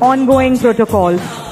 ongoing protocols.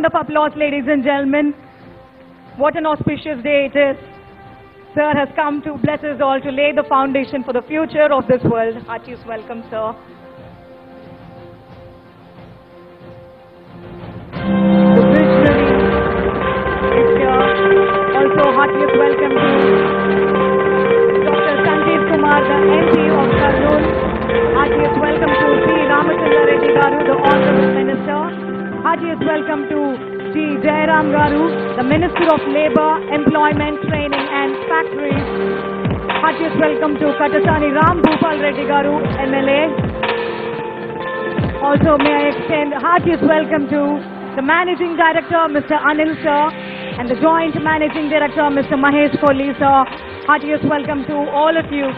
Round of applause, ladies and gentlemen. What an auspicious day it is. Sir has come to bless us all to lay the foundation for the future of this world. Heartiest welcome, sir. G. Jairam Garu, the Minister of Labour, Employment, Training and Factories. Heartiest welcome to Katasani Ram Bhupal Reddy Garu, MLA. Also, may I extend heartiest welcome to the Managing Director, Mr. Anil Sir, and the Joint Managing Director, Mr. Mahesh Kolli Sir. Heartiest welcome to all of you.